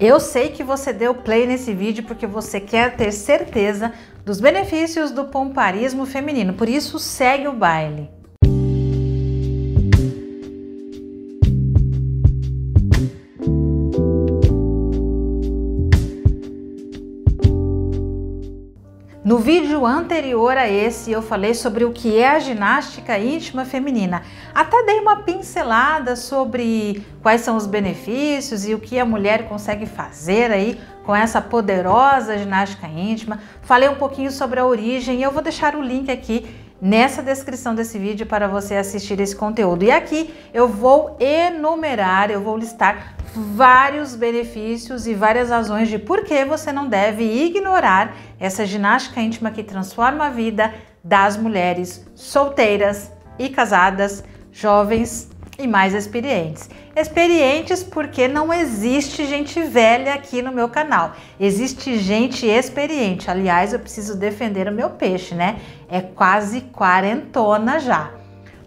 Eu sei que você deu play nesse vídeo porque você quer ter certeza dos benefícios do pomparismo feminino, por isso segue o baile. No vídeo anterior a esse, eu falei sobre o que é a ginástica íntima feminina. Até dei uma pincelada sobre quais são os benefícios e o que a mulher consegue fazer aí com essa poderosa ginástica íntima. Falei um pouquinho sobre a origem e eu vou deixar o link aqui nessa descrição desse vídeo para você assistir esse conteúdo. E aqui eu vou enumerar, eu vou listar vários benefícios e várias razões de por que você não deve ignorar essa ginástica íntima que transforma a vida das mulheres solteiras e casadas, jovens e mais experientes. Experientes porque não existe gente velha aqui no meu canal. Existe gente experiente. Aliás, eu preciso defender o meu peixe, né? É quase quarentona já.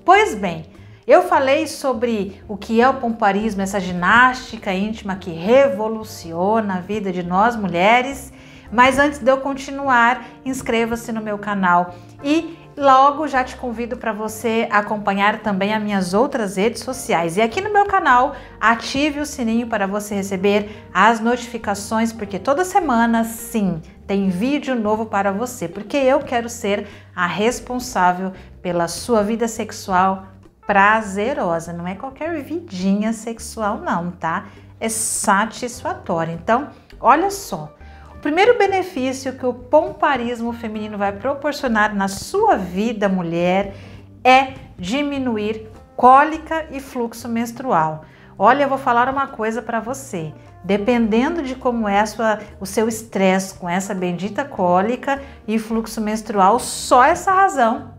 Pois bem, eu falei sobre o que é o pomparismo, essa ginástica íntima que revoluciona a vida de nós mulheres. Mas antes de eu continuar, inscreva-se no meu canal e logo já te convido para você acompanhar também as minhas outras redes sociais. E aqui no meu canal, ative o sininho para você receber as notificações, porque toda semana, sim, tem vídeo novo para você, porque eu quero ser a responsável pela sua vida sexual prazerosa, não é qualquer vidinha sexual não, tá? É satisfatória. Então, olha só, o primeiro benefício que o pomparismo feminino vai proporcionar na sua vida, mulher, é diminuir cólica e fluxo menstrual. Olha, eu vou falar uma coisa para você. Dependendo de como é sua, o seu estresse com essa bendita cólica e fluxo menstrual, só essa razão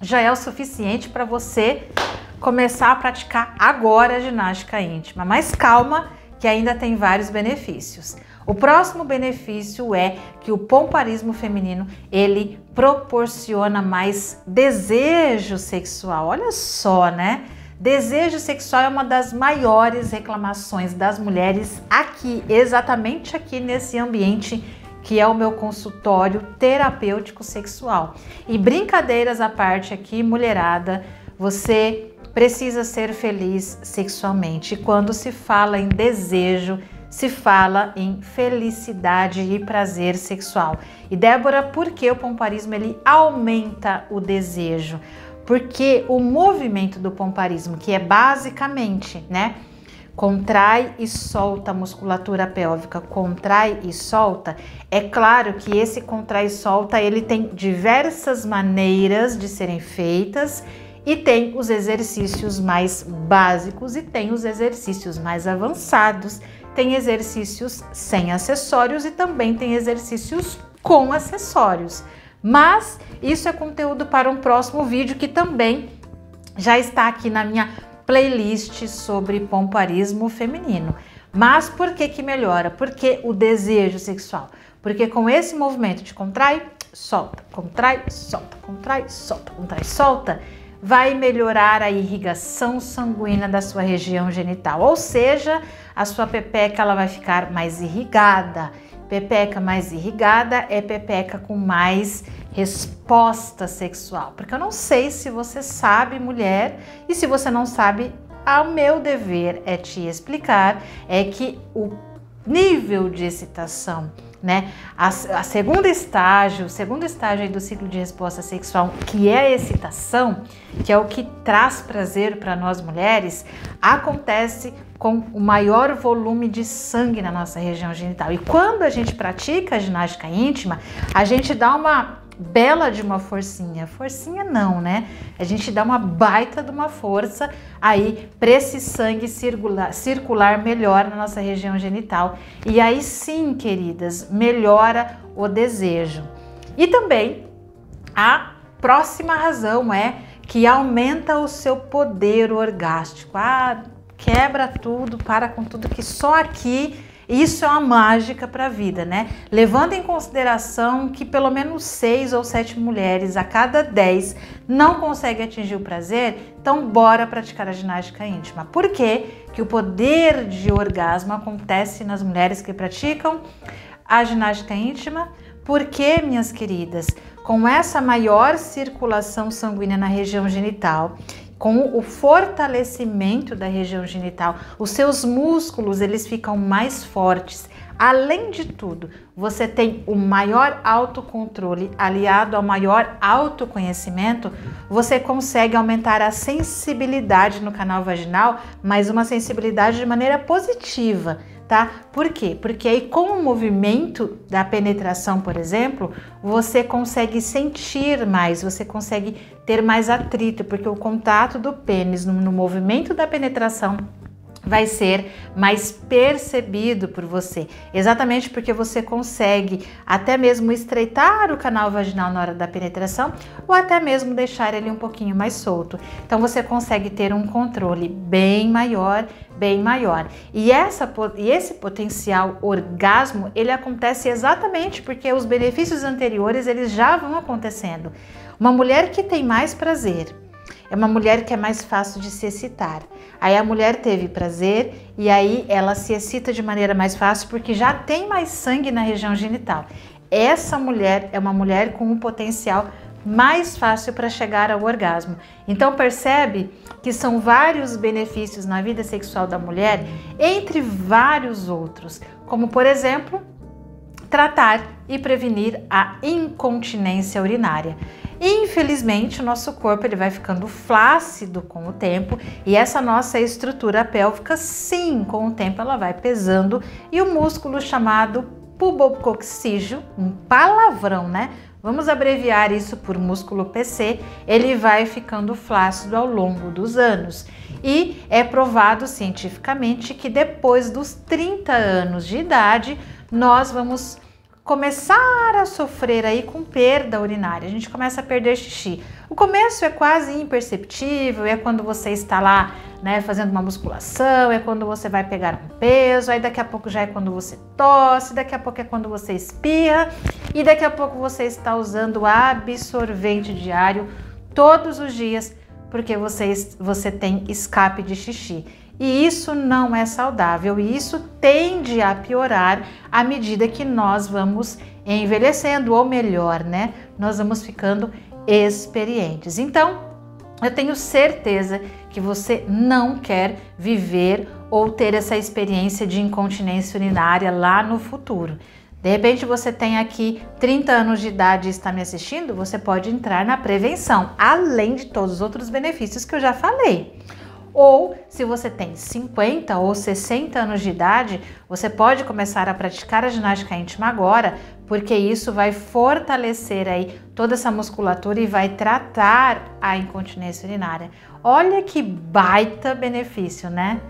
já é o suficiente para você começar a praticar agora a ginástica íntima. Mas calma, que ainda tem vários benefícios. O próximo benefício é que o pomparismo feminino ele proporciona mais desejo sexual. Olha só, né? Desejo sexual é uma das maiores reclamações das mulheres aqui, exatamente aqui nesse ambiente que é o meu consultório terapêutico sexual. E brincadeiras à parte aqui, mulherada, você precisa ser feliz sexualmente. Quando se fala em desejo, se fala em felicidade e prazer sexual. E Débora, por que o pomparismo ele aumenta o desejo? Porque o movimento do pomparismo, que é basicamente, né, contrai e solta a musculatura pélvica, contrai e solta, é claro que esse contrai e solta ele tem diversas maneiras de serem feitas e tem os exercícios mais básicos e tem os exercícios mais avançados, tem exercícios sem acessórios e também tem exercícios com acessórios. Mas isso é conteúdo para um próximo vídeo que também já está aqui na minha playlist sobre pomparismo feminino. Mas por que que melhora? Porque o desejo sexual. Porque com esse movimento de contrai, solta, contrai, solta, contrai, solta, contrai, solta, vai melhorar a irrigação sanguínea da sua região genital. Ou seja, a sua pepeca ela vai ficar mais irrigada. Pepeca mais irrigada é pepeca com mais resposta sexual. Porque eu não sei se você sabe, mulher, e se você não sabe, o meu dever é te explicar é que o nível de excitação né? A, a segunda estágio, o segundo estágio do ciclo de resposta sexual, que é a excitação, que é o que traz prazer para nós mulheres, acontece com o maior volume de sangue na nossa região genital. E quando a gente pratica a ginástica íntima, a gente dá uma bela de uma forcinha. Forcinha não, né? A gente dá uma baita de uma força aí para esse sangue circular, circular melhor na nossa região genital. E aí sim, queridas, melhora o desejo. E também a próxima razão é que aumenta o seu poder orgástico. Ah, quebra tudo, para com tudo que só aqui isso é uma mágica para a vida, né? Levando em consideração que pelo menos seis ou sete mulheres a cada dez não conseguem atingir o prazer, então bora praticar a ginástica íntima. Porque que o poder de orgasmo acontece nas mulheres que praticam a ginástica íntima, porque, minhas queridas, com essa maior circulação sanguínea na região genital, com o fortalecimento da região genital, os seus músculos eles ficam mais fortes. Além de tudo, você tem o maior autocontrole aliado ao maior autoconhecimento, você consegue aumentar a sensibilidade no canal vaginal, mas uma sensibilidade de maneira positiva tá? Por quê? Porque aí com o movimento da penetração, por exemplo, você consegue sentir mais, você consegue ter mais atrito, porque o contato do pênis no, no movimento da penetração vai ser mais percebido por você, exatamente porque você consegue até mesmo estreitar o canal vaginal na hora da penetração ou até mesmo deixar ele um pouquinho mais solto. Então você consegue ter um controle bem maior, bem maior. E essa e esse potencial orgasmo, ele acontece exatamente porque os benefícios anteriores eles já vão acontecendo. Uma mulher que tem mais prazer, é uma mulher que é mais fácil de se excitar. Aí a mulher teve prazer e aí ela se excita de maneira mais fácil porque já tem mais sangue na região genital. Essa mulher é uma mulher com um potencial mais fácil para chegar ao orgasmo. Então percebe que são vários benefícios na vida sexual da mulher, entre vários outros, como por exemplo, tratar e prevenir a incontinência urinária. Infelizmente, o nosso corpo ele vai ficando flácido com o tempo e essa nossa estrutura pélvica, sim, com o tempo ela vai pesando e o músculo chamado pubococcígeo, um palavrão, né? Vamos abreviar isso por músculo PC, ele vai ficando flácido ao longo dos anos. E é provado cientificamente que depois dos 30 anos de idade, nós vamos começar a sofrer aí com perda urinária. A gente começa a perder xixi. O começo é quase imperceptível, é quando você está lá, né, fazendo uma musculação, é quando você vai pegar um peso, aí daqui a pouco já é quando você tosse, daqui a pouco é quando você espirra e daqui a pouco você está usando absorvente diário todos os dias porque você, você tem escape de xixi. E isso não é saudável e isso tende a piorar à medida que nós vamos envelhecendo, ou melhor, né? Nós vamos ficando experientes. Então, eu tenho certeza que você não quer viver ou ter essa experiência de incontinência urinária lá no futuro. De repente você tem aqui 30 anos de idade e está me assistindo, você pode entrar na prevenção, além de todos os outros benefícios que eu já falei. Ou se você tem 50 ou 60 anos de idade, você pode começar a praticar a ginástica íntima agora, porque isso vai fortalecer aí toda essa musculatura e vai tratar a incontinência urinária. Olha que baita benefício, né?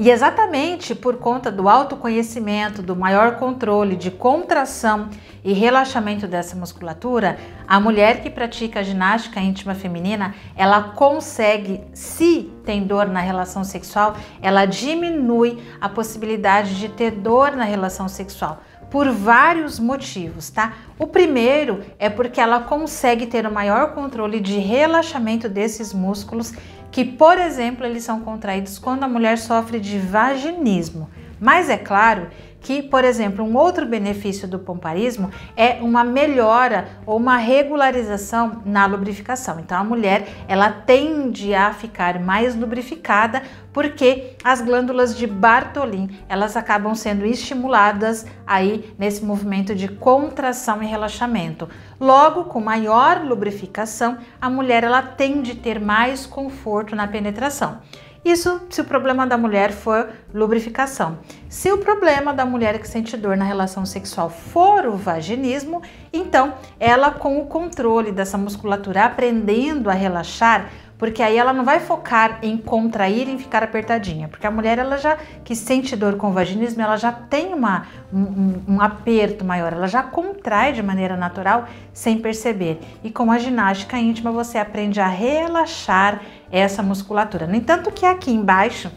E exatamente por conta do autoconhecimento, do maior controle de contração e relaxamento dessa musculatura, a mulher que pratica ginástica íntima feminina, ela consegue, se tem dor na relação sexual, ela diminui a possibilidade de ter dor na relação sexual por vários motivos, tá? O primeiro é porque ela consegue ter o maior controle de relaxamento desses músculos que, por exemplo, eles são contraídos quando a mulher sofre de vaginismo. Mas é claro que, por exemplo, um outro benefício do pomparismo é uma melhora ou uma regularização na lubrificação. Então a mulher, ela tende a ficar mais lubrificada porque as glândulas de Bartholin, elas acabam sendo estimuladas aí nesse movimento de contração e relaxamento. Logo, com maior lubrificação, a mulher ela tende a ter mais conforto na penetração. Isso se o problema da mulher for lubrificação. Se o problema da mulher que sente dor na relação sexual for o vaginismo, então ela com o controle dessa musculatura aprendendo a relaxar, porque aí ela não vai focar em contrair e ficar apertadinha, porque a mulher ela já que sente dor com vaginismo, ela já tem uma, um, um aperto maior, ela já contrai de maneira natural sem perceber. E com a ginástica íntima você aprende a relaxar essa musculatura. No entanto que aqui embaixo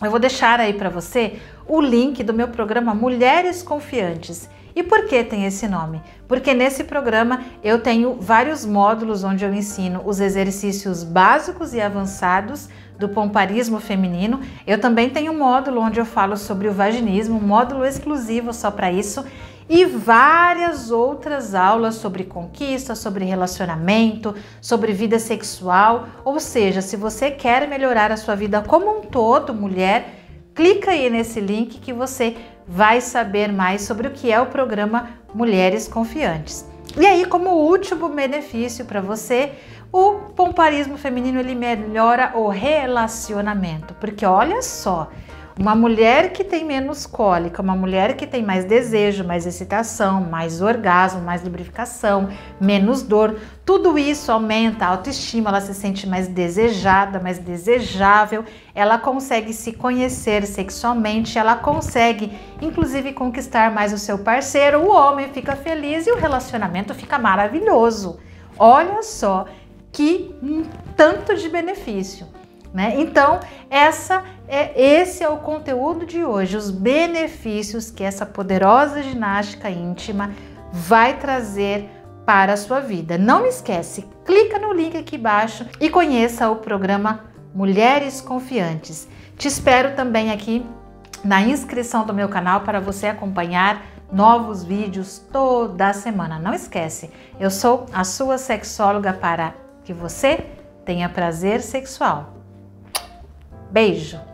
eu vou deixar aí para você o link do meu programa Mulheres Confiantes. E por que tem esse nome? Porque nesse programa eu tenho vários módulos onde eu ensino os exercícios básicos e avançados do pomparismo feminino. Eu também tenho um módulo onde eu falo sobre o vaginismo, um módulo exclusivo só para isso, e várias outras aulas sobre conquista, sobre relacionamento, sobre vida sexual. Ou seja, se você quer melhorar a sua vida como um todo, mulher, clica aí nesse link que você vai saber mais sobre o que é o programa Mulheres Confiantes. E aí, como último benefício para você, o pomparismo feminino ele melhora o relacionamento, porque olha só, uma mulher que tem menos cólica, uma mulher que tem mais desejo, mais excitação, mais orgasmo, mais lubrificação, menos dor, tudo isso aumenta a autoestima, ela se sente mais desejada, mais desejável, ela consegue se conhecer sexualmente, ela consegue inclusive conquistar mais o seu parceiro, o homem fica feliz e o relacionamento fica maravilhoso. Olha só que um tanto de benefício. Né? Então, essa é, esse é o conteúdo de hoje, os benefícios que essa poderosa ginástica íntima vai trazer para a sua vida. Não esquece, clica no link aqui embaixo e conheça o programa Mulheres Confiantes. Te espero também aqui na inscrição do meu canal para você acompanhar novos vídeos toda semana. Não esquece, eu sou a sua sexóloga para que você tenha prazer sexual. Beijo!